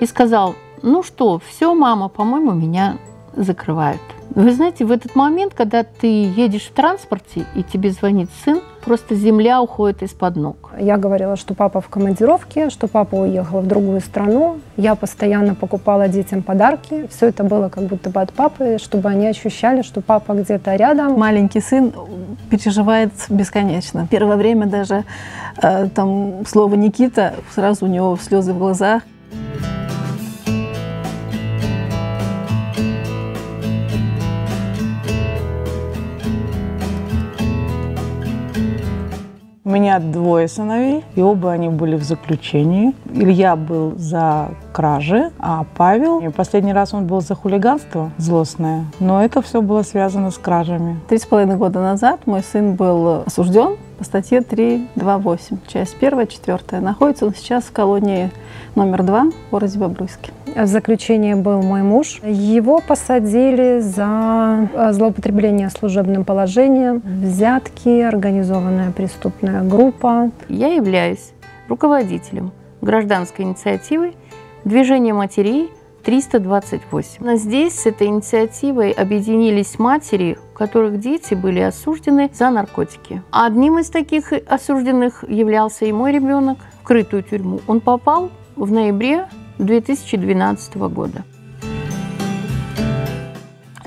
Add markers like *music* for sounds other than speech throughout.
и сказал, ну что, все, мама, по-моему, меня закрывают. Вы знаете, в этот момент, когда ты едешь в транспорте, и тебе звонит сын, просто земля уходит из-под ног. Я говорила, что папа в командировке, что папа уехал в другую страну. Я постоянно покупала детям подарки. Все это было как будто бы от папы, чтобы они ощущали, что папа где-то рядом. Маленький сын переживает бесконечно. Первое время даже э, там слово «Никита», сразу у него слезы в глазах. У меня двое сыновей, и оба они были в заключении. Илья был за кражи, а Павел, последний раз он был за хулиганство злостное, но это все было связано с кражами. Три с половиной года назад мой сын был осужден по статье 328, часть первая, четвертая. Находится он сейчас в колонии номер два в городе Бобруйске. В заключении был мой муж. Его посадили за э, злоупотребление служебным положением, взятки, организованная преступная группа. Я являюсь руководителем гражданской инициативы «Движение матерей 328». Но здесь с этой инициативой объединились матери, у которых дети были осуждены за наркотики. Одним из таких осужденных являлся и мой ребенок в крытую тюрьму. Он попал в ноябре 2012 года.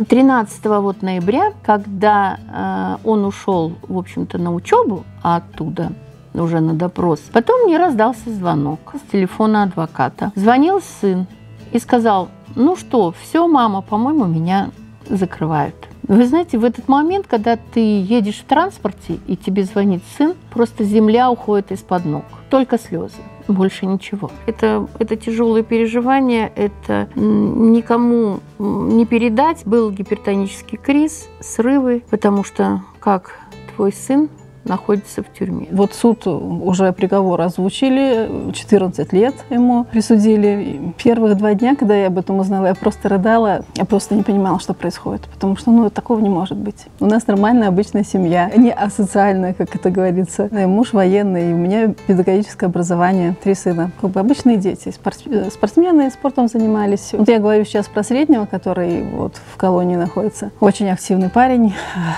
13 вот ноября, когда э, он ушел, в общем-то, на учебу, а оттуда уже на допрос, потом мне раздался звонок с телефона адвоката. Звонил сын и сказал, ну что, все, мама, по-моему, меня закрывают. Вы знаете, в этот момент, когда ты едешь в транспорте и тебе звонит сын, просто земля уходит из-под ног. Только слезы больше ничего. Это, это тяжелые переживания, это никому не передать. Был гипертонический криз, срывы, потому что как твой сын находится в тюрьме. Вот суд уже приговор озвучили, 14 лет ему присудили. Первых два дня, когда я об этом узнала, я просто рыдала, я просто не понимала, что происходит, потому что, ну, такого не может быть. У нас нормальная, обычная семья, не асоциальная, как это говорится. И муж военный, у меня педагогическое образование, три сына. Как бы обычные дети, спортсмены, спортом занимались. Вот я говорю сейчас про среднего, который вот в колонии находится. Очень активный парень,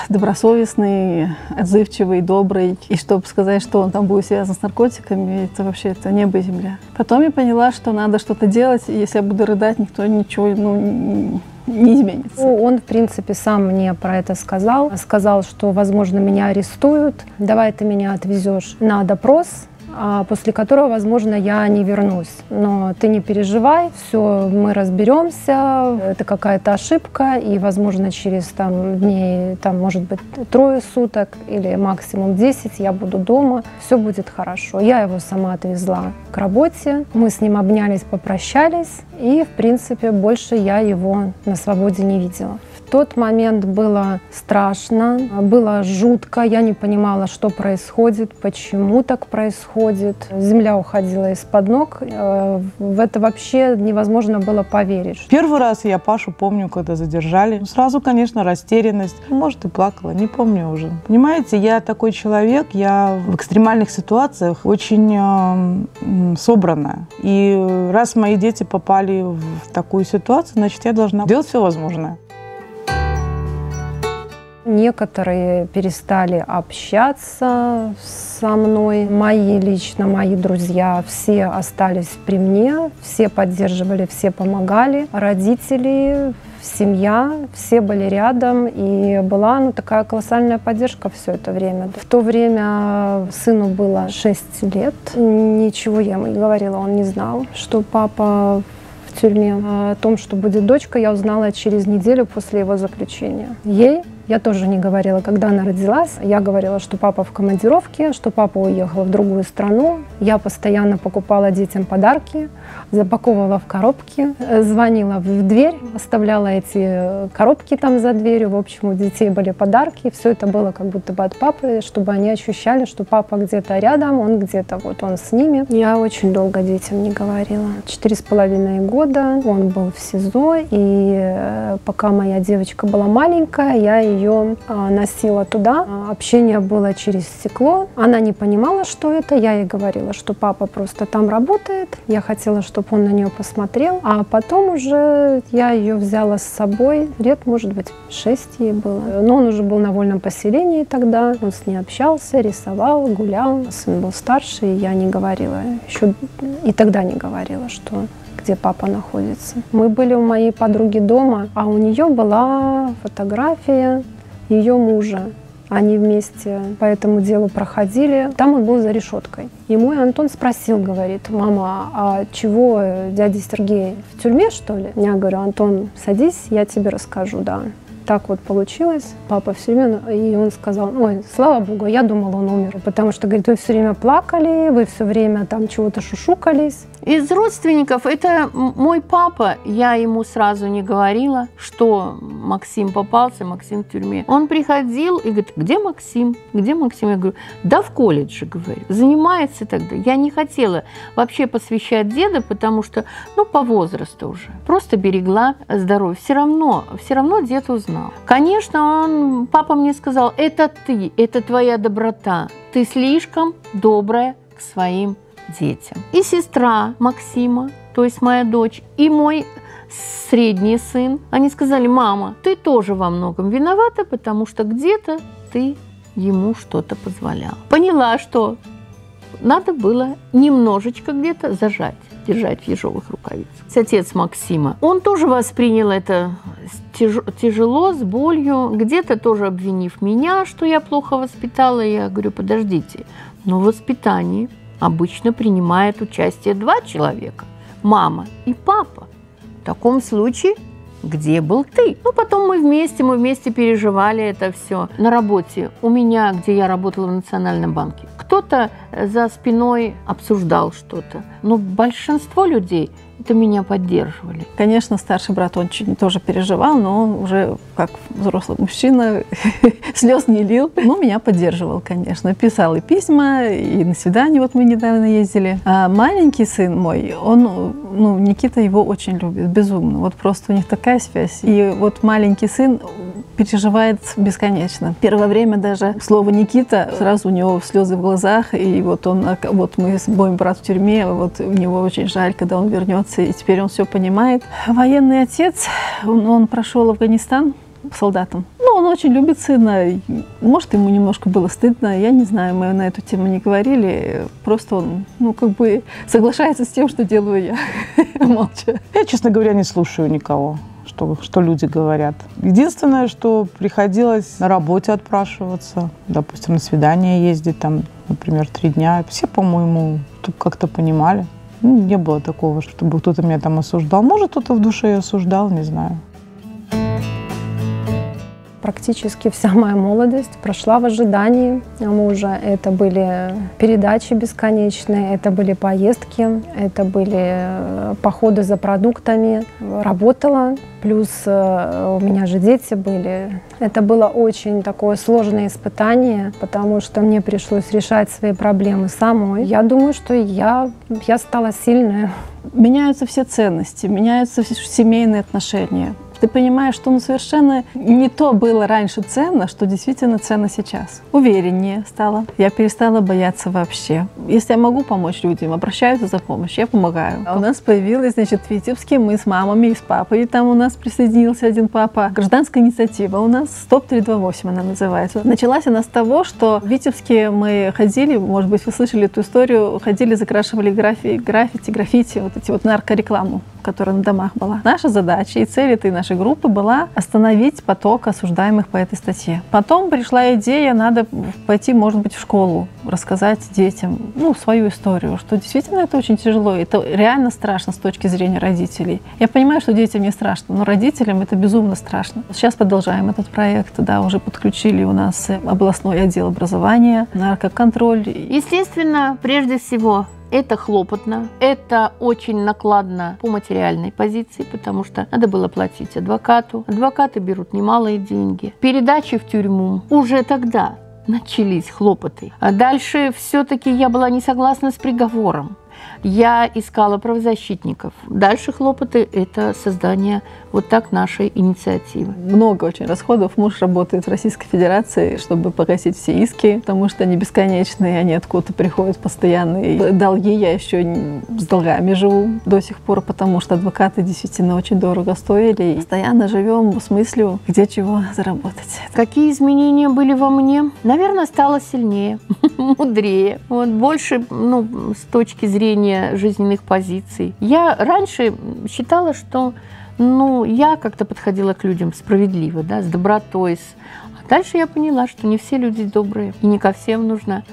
добросовестный, отзывчивый. И чтобы сказать, что он там будет связан с наркотиками, это вообще это небо и земля. Потом я поняла, что надо что-то делать, и если я буду рыдать, никто ничего ну, не изменится. Ну, он, в принципе, сам мне про это сказал. Сказал, что, возможно, меня арестуют. Давай ты меня отвезешь на допрос, после которого, возможно, я не вернусь. Но ты не переживай, все, мы разберемся, это какая-то ошибка, и, возможно, через там, дней, там, может быть, трое суток или максимум 10 я буду дома, все будет хорошо. Я его сама отвезла к работе, мы с ним обнялись, попрощались, и, в принципе, больше я его на свободе не видела тот момент было страшно, было жутко, я не понимала, что происходит, почему так происходит. Земля уходила из-под ног, э, в это вообще невозможно было поверить. Первый раз я Пашу помню, когда задержали. Ну, сразу, конечно, растерянность. Может, и плакала, не помню уже. Понимаете, я такой человек, я в экстремальных ситуациях очень э, собранная. И раз мои дети попали в такую ситуацию, значит, я должна делать все возможное. Некоторые перестали общаться со мной. Мои лично, мои друзья, все остались при мне, все поддерживали, все помогали. Родители, семья, все были рядом, и была ну, такая колоссальная поддержка все это время. В то время сыну было 6 лет, ничего я ему не говорила, он не знал, что папа в тюрьме. О том, что будет дочка, я узнала через неделю после его заключения. Ей я тоже не говорила, когда она родилась. Я говорила, что папа в командировке, что папа уехал в другую страну. Я постоянно покупала детям подарки, запаковывала в коробки, звонила в дверь, оставляла эти коробки там за дверью. В общем, у детей были подарки. Все это было как будто бы от папы, чтобы они ощущали, что папа где-то рядом, он где-то вот он с ними. Я очень долго детям не говорила. Четыре с половиной года он был в СИЗО, и э, пока моя девочка была маленькая, я ее а, носила туда. Общение было через стекло. Она не понимала, что это. Я ей говорила, что папа просто там работает. Я хотела, чтобы он на нее посмотрел. А потом уже я ее взяла с собой. Лет, может быть, шесть ей было. Но он уже был на вольном поселении тогда. Он с ней общался, рисовал, гулял. Сын был старше, и я не говорила. Еще и тогда не говорила, что где папа находится. Мы были у моей подруги дома, а у нее была фотография ее мужа. Они вместе по этому делу проходили. Там он был за решеткой. И мой Антон спросил, говорит, мама, а чего дядя Сергей в тюрьме, что ли? Я говорю, Антон, садись, я тебе расскажу, да так вот получилось. Папа все время, и он сказал, ой, слава богу, я думала, он умер. Потому что, говорит, вы все время плакали, вы все время там чего-то шушукались. Из родственников это мой папа. Я ему сразу не говорила, что Максим попался, Максим в тюрьме. Он приходил и говорит, где Максим? Где Максим? Я говорю, да в колледже, говорю. Занимается тогда. Я не хотела вообще посвящать деда, потому что, ну, по возрасту уже. Просто берегла здоровье. Все равно, все равно дед узнал. Конечно, он, папа мне сказал, это ты, это твоя доброта. Ты слишком добрая к своим детям. И сестра Максима, то есть моя дочь, и мой средний сын, они сказали, мама, ты тоже во многом виновата, потому что где-то ты ему что-то позволял. Поняла, что надо было немножечко где-то зажать, держать в ежовых рукавицах. Отец Максима, он тоже воспринял это тяжело, с болью, где-то тоже обвинив меня, что я плохо воспитала. Я говорю, подождите, но в воспитании обычно принимает участие два человека – мама и папа. В таком случае где был ты? Ну, потом мы вместе, мы вместе переживали это все. На работе у меня, где я работала в Национальном банке, кто-то за спиной обсуждал что-то. Но большинство людей – это меня поддерживали. Конечно, старший брат он очень тоже переживал, но он уже как взрослый мужчина *laughs* слез не лил. Но меня поддерживал, конечно. Писал и письма, и на свидание вот мы недавно ездили. А маленький сын мой, он, ну, Никита его очень любит, безумно. Вот просто у них такая связь. И вот маленький сын переживает бесконечно. Первое время даже слово Никита, сразу у него слезы в глазах, и вот он, вот мы с мой брат в тюрьме, вот у него очень жаль, когда он вернется, и теперь он все понимает. Военный отец, он, он прошел Афганистан солдатом. Ну, он очень любит сына. Может, ему немножко было стыдно. Я не знаю, мы на эту тему не говорили. Просто он, ну, как бы соглашается с тем, что делаю я. *laughs* Молча. Я, честно говоря, не слушаю никого что, что люди говорят. Единственное, что приходилось на работе отпрашиваться, допустим, на свидание ездить, там, например, три дня. Все, по-моему, как-то понимали. Ну, не было такого, чтобы кто-то меня там осуждал. Может, кто-то в душе и осуждал, не знаю. Практически вся моя молодость прошла в ожидании мужа. Это были передачи бесконечные, это были поездки, это были э, походы за продуктами. Работала, плюс э, у меня же дети были. Это было очень такое сложное испытание, потому что мне пришлось решать свои проблемы самой. Я думаю, что я, я стала сильная. Меняются все ценности, меняются семейные отношения ты понимаешь, что ну, совершенно не то было раньше ценно, что действительно ценно сейчас. Увереннее стала. Я перестала бояться вообще. Если я могу помочь людям, обращаются за помощью, я помогаю. А у нас появилась, значит, в Витебске мы с мамами и с папой. И там у нас присоединился один папа. Гражданская инициатива у нас СТОП 328 она называется. Началась она с того, что в Витебске мы ходили, может быть, вы слышали эту историю, ходили, закрашивали графи, граффити, граффити, вот эти вот наркорекламу которая на домах была. Наша задача и цель этой нашей группы была остановить поток осуждаемых по этой статье. Потом пришла идея, надо пойти, может быть, в школу, рассказать детям ну, свою историю, что действительно это очень тяжело, это реально страшно с точки зрения родителей. Я понимаю, что детям не страшно, но родителям это безумно страшно. Сейчас продолжаем этот проект, да, уже подключили у нас областной отдел образования, наркоконтроль. Естественно, прежде всего, это хлопотно, это очень накладно по материальной позиции, потому что надо было платить адвокату. Адвокаты берут немалые деньги. Передачи в тюрьму уже тогда начались хлопоты. А дальше все-таки я была не согласна с приговором. Я искала правозащитников. Дальше хлопоты – это создание вот так нашей инициативы. Много очень расходов. Муж работает в Российской Федерации, чтобы погасить все иски, потому что они бесконечные, они откуда-то приходят постоянные. Долги я еще с долгами живу до сих пор, потому что адвокаты действительно очень дорого стоили. И постоянно живем с мыслью, где чего заработать. Какие изменения были во мне? Наверное, стало сильнее, *laughs* мудрее. Вот, больше ну, с точки зрения жизненных позиций. Я раньше считала, что ну, я как-то подходила к людям справедливо, да, с добротой. С... А дальше я поняла, что не все люди добрые, и не ко всем нужно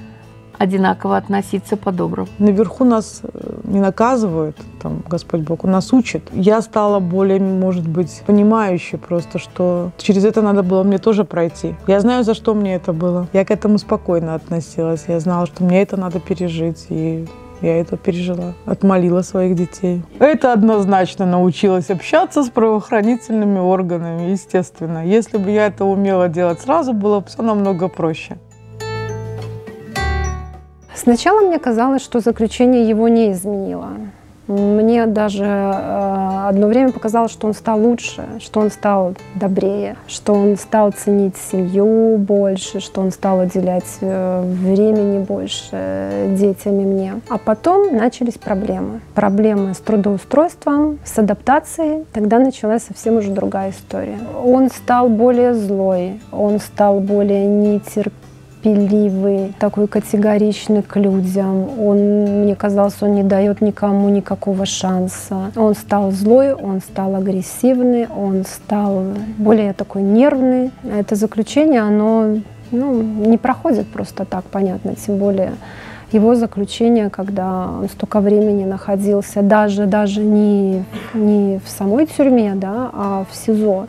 одинаково относиться по-доброму. Наверху нас э, не наказывают, там, Господь Бог, Он нас учит. Я стала более, может быть, понимающей просто, что через это надо было мне тоже пройти. Я знаю, за что мне это было. Я к этому спокойно относилась. Я знала, что мне это надо пережить. И я это пережила, отмолила своих детей. Это однозначно научилась общаться с правоохранительными органами, естественно. Если бы я это умела делать сразу, было бы все намного проще. Сначала мне казалось, что заключение его не изменило. Мне даже э, одно время показалось, что он стал лучше, что он стал добрее, что он стал ценить семью больше, что он стал уделять э, времени больше детям и мне. А потом начались проблемы. Проблемы с трудоустройством, с адаптацией. Тогда началась совсем уже другая история. Он стал более злой, он стал более нетерпеливый терпеливый, такой категоричный к людям. Он, мне казалось, он не дает никому никакого шанса. Он стал злой, он стал агрессивный, он стал более такой нервный. Это заключение, оно ну, не проходит просто так, понятно, тем более его заключение, когда он столько времени находился, даже, даже не, не в самой тюрьме, да, а в СИЗО.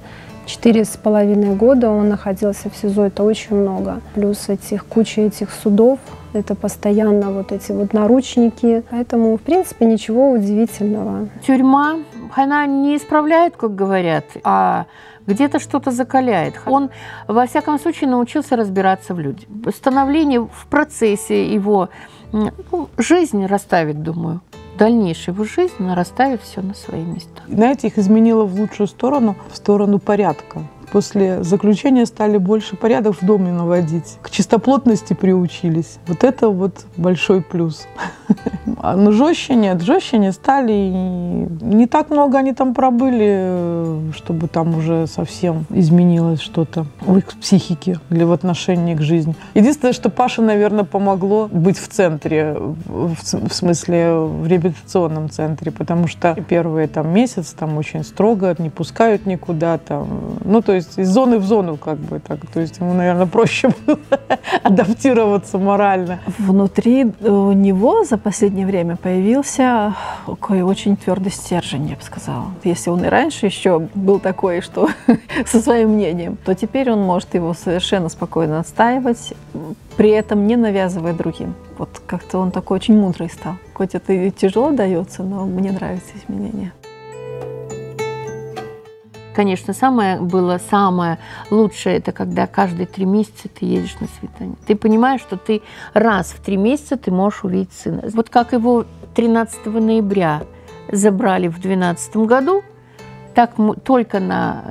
Четыре с половиной года он находился в СИЗО, это очень много. Плюс этих куча этих судов, это постоянно вот эти вот наручники. Поэтому, в принципе, ничего удивительного. Тюрьма, она не исправляет, как говорят, а где-то что-то закаляет. Он, во всяком случае, научился разбираться в людях. Становление в процессе его ну, жизнь расставит, думаю дальнейшую его жизнь, расставив все на свои места. Знаете, их изменило в лучшую сторону, в сторону порядка. После заключения стали больше порядок в доме наводить. К чистоплотности приучились. Вот это вот большой плюс. *laughs* А, ну, жестче нет, жестче не стали. Не так много они там пробыли, чтобы там уже совсем изменилось что-то в их психике или в отношении к жизни. Единственное, что Паше, наверное, помогло быть в центре, в смысле в реабилитационном центре, потому что первые там месяц там очень строго, не пускают никуда там. Ну, то есть из зоны в зону как бы так. То есть ему, наверное, проще было *laughs* адаптироваться морально. Внутри у него за последнее время появился такой очень твердый стержень, я бы сказала. Если он и раньше еще был такой, что *laughs* со своим мнением, то теперь он может его совершенно спокойно отстаивать, при этом не навязывая другим. Вот как-то он такой очень мудрый стал. Хоть это и тяжело дается, но мне нравятся изменения. Конечно, самое было самое лучшее, это когда каждые три месяца ты едешь на свидание. Ты понимаешь, что ты раз в три месяца ты можешь увидеть сына. Вот как его 13 ноября забрали в 2012 году, так только на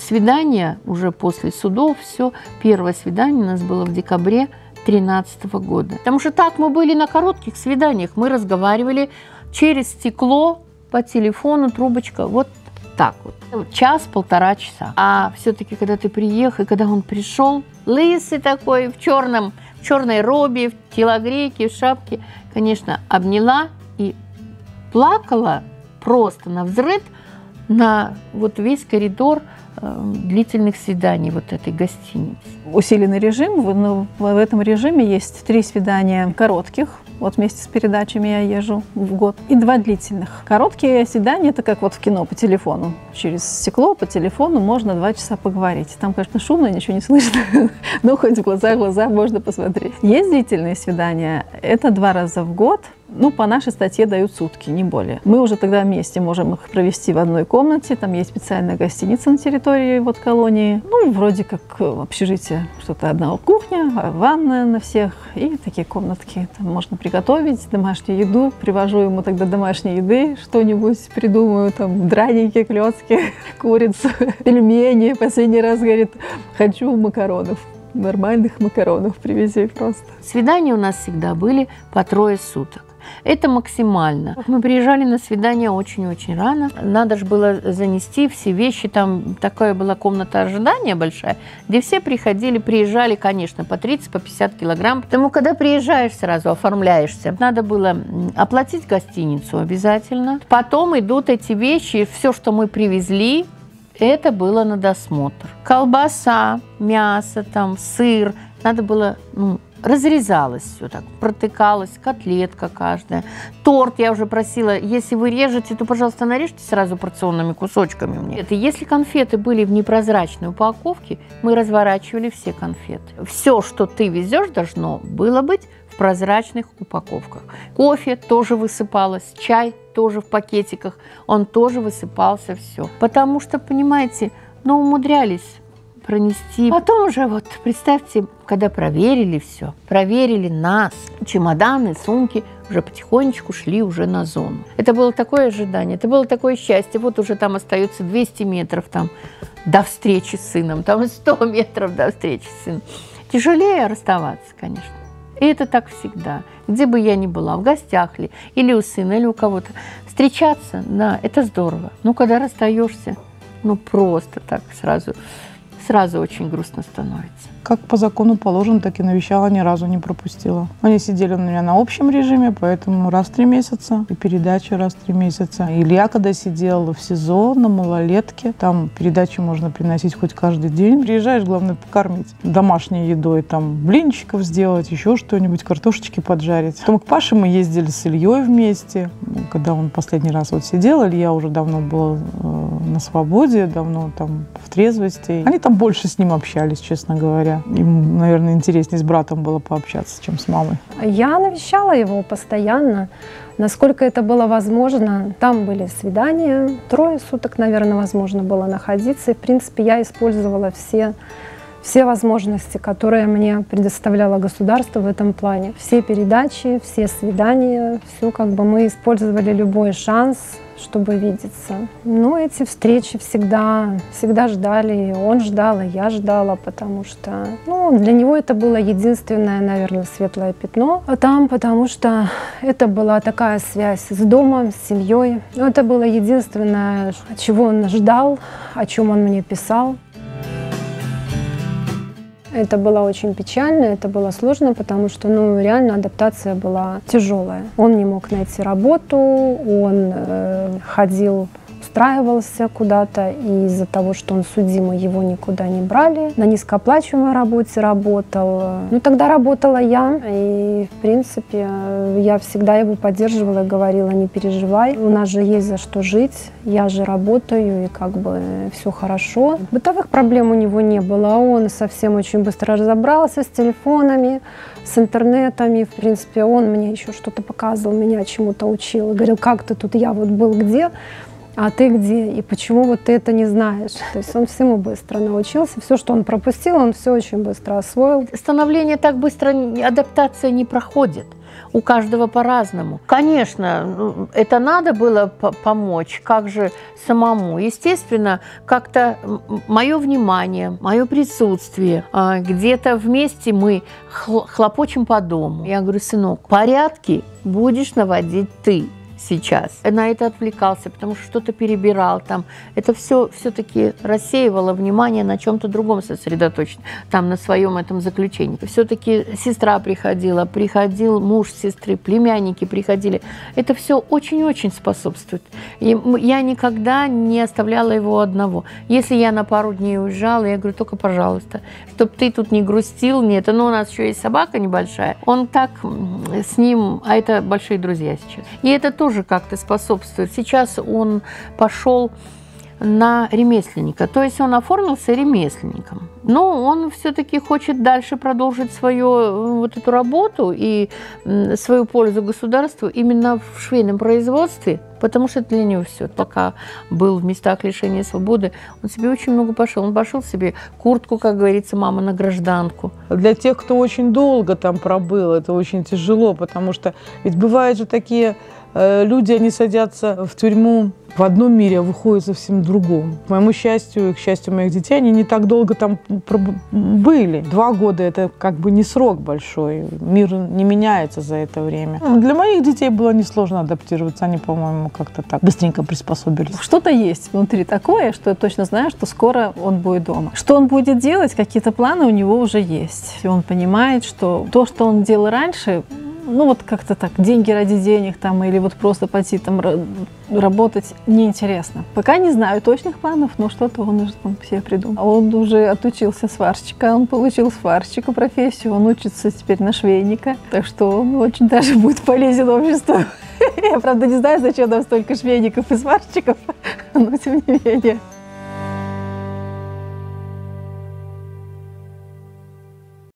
свидание, уже после судов, все, первое свидание у нас было в декабре 2013 года. Потому что так мы были на коротких свиданиях, мы разговаривали через стекло по телефону, трубочка. Вот так вот. Час-полтора часа. А все-таки, когда ты приехал, и когда он пришел, лысый такой, в черном, в черной робе, в телогрейке, в шапке, конечно, обняла и плакала просто на взрыв на вот весь коридор длительных свиданий вот этой гостиницы. Усиленный режим, в, в этом режиме есть три свидания коротких, вот вместе с передачами я езжу в год. И два длительных. Короткие свидания – это как вот в кино по телефону. Через стекло по телефону можно два часа поговорить. Там, конечно, шумно, ничего не слышно, *laughs* но хоть в глаза глаза можно посмотреть. Есть длительные свидания. Это два раза в год – Ну, по нашей статье дают сутки, не более. Мы уже тогда вместе можем их провести в одной комнате. Там есть специальная гостиница на территории вот колонии. Ну, вроде как общежитие, что-то одна кухня, ванная на всех и такие комнатки. Там можно приготовить домашнюю еду. Привожу ему тогда домашней еды, что-нибудь придумаю, там, драники, клетки, *laughs* курицу, *laughs* пельмени. Последний раз, говорит, хочу макаронов нормальных макаронов привези просто. Свидания у нас всегда были по трое суток. Это максимально. Мы приезжали на свидание очень-очень рано. Надо же было занести все вещи. Там такая была комната ожидания большая, где все приходили, приезжали, конечно, по 30, по 50 килограмм. Потому когда приезжаешь, сразу оформляешься. Надо было оплатить гостиницу обязательно. Потом идут эти вещи, все, что мы привезли, это было на досмотр. Колбаса, мясо, там, сыр. Надо было, ну, разрезалось все так, протыкалось, котлетка каждая. Торт я уже просила, если вы режете, то, пожалуйста, нарежьте сразу порционными кусочками мне. Это если конфеты были в непрозрачной упаковке, мы разворачивали все конфеты. Все, что ты везешь, должно было быть в прозрачных упаковках. Кофе тоже высыпалось, чай тоже в пакетиках, он тоже высыпался, все. Потому что, понимаете, ну, умудрялись пронести. Потом уже вот, представьте, когда проверили все, проверили нас, чемоданы, сумки, уже потихонечку шли уже на зону. Это было такое ожидание, это было такое счастье. Вот уже там остается 200 метров там до встречи с сыном, там 100 метров до встречи с сыном. Тяжелее расставаться, конечно. И это так всегда. Где бы я ни была, в гостях ли, или у сына, или у кого-то. Встречаться, да, это здорово. Но когда расстаешься, ну просто так сразу, сразу очень грустно становится. Как по закону положено, так и навещала, ни разу не пропустила. Они сидели у меня на общем режиме, поэтому раз в три месяца, и передачи раз в три месяца. Илья, когда сидел в СИЗО на малолетке, там передачи можно приносить хоть каждый день. Приезжаешь, главное, покормить домашней едой, там блинчиков сделать, еще что-нибудь, картошечки поджарить. Потом к Паше мы ездили с Ильей вместе, когда он последний раз вот сидел, Илья уже давно был э, на свободе, давно там в трезвости. Они там больше с ним общались, честно говоря. Им, наверное, интереснее с братом было пообщаться, чем с мамой. Я навещала его постоянно, насколько это было возможно. Там были свидания, трое суток, наверное, возможно было находиться. И, в принципе, я использовала все все возможности, которые мне предоставляло государство в этом плане. Все передачи, все свидания, все как бы мы использовали любой шанс, чтобы видеться. Но эти встречи всегда, всегда ждали, и он ждал, и я ждала, потому что ну, для него это было единственное, наверное, светлое пятно а там, потому что это была такая связь с домом, с семьей. Это было единственное, чего он ждал, о чем он мне писал. Это было очень печально, это было сложно, потому что, ну, реально адаптация была тяжелая. Он не мог найти работу, он э, ходил устраивался куда-то, и из-за того, что он судимый, его никуда не брали. На низкооплачиваемой работе работал. Ну, тогда работала я, и, в принципе, я всегда его поддерживала и говорила, не переживай, у нас же есть за что жить, я же работаю, и как бы все хорошо. Бытовых проблем у него не было, он совсем очень быстро разобрался с телефонами, с интернетами, в принципе, он мне еще что-то показывал, меня чему-то учил, говорил, как ты тут, я вот был где, а ты где и почему вот ты это не знаешь. То есть он всему быстро научился, все, что он пропустил, он все очень быстро освоил. Становление так быстро, адаптация не проходит. У каждого по-разному. Конечно, ну, это надо было помочь, как же самому. Естественно, как-то мое внимание, мое присутствие, а, где-то вместе мы хлопочем по дому. Я говорю, сынок, порядки будешь наводить ты сейчас. На это отвлекался, потому что что-то перебирал там. Это все все-таки рассеивало внимание на чем-то другом сосредоточено, там на своем этом заключении. Все-таки сестра приходила, приходил муж сестры, племянники приходили. Это все очень-очень способствует. И я никогда не оставляла его одного. Если я на пару дней уезжала, я говорю, только пожалуйста, чтобы ты тут не грустил, нет. Но у нас еще есть собака небольшая. Он так с ним, а это большие друзья сейчас. И это тоже тоже как-то способствует. Сейчас он пошел на ремесленника. То есть он оформился ремесленником. Но он все-таки хочет дальше продолжить свою э, вот эту работу и свою пользу государству именно в швейном производстве, потому что для него все. Пока был в местах лишения свободы, он себе очень много пошел. Он пошел себе куртку, как говорится, мама на гражданку. Для тех, кто очень долго там пробыл, это очень тяжело, потому что ведь бывают же такие люди, они садятся в тюрьму в одном мире, а выходят совсем в другом. К моему счастью и к счастью моих детей, они не так долго там были. Два года – это как бы не срок большой. Мир не меняется за это время. Для моих детей было несложно адаптироваться. Они, по-моему, как-то так быстренько приспособились. Что-то есть внутри такое, что я точно знаю, что скоро он будет дома. Что он будет делать, какие-то планы у него уже есть. И он понимает, что то, что он делал раньше, ну вот как-то так, деньги ради денег там, или вот просто пойти там работать неинтересно. Пока не знаю точных планов, но что-то он уже там себе придумал. Он уже отучился сварщика, он получил сварщика профессию, он учится теперь на швейника, так что он очень даже будет полезен обществу. *laughs* Я, правда, не знаю, зачем нам столько швейников и сварщиков, *laughs* но тем не менее.